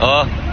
啊。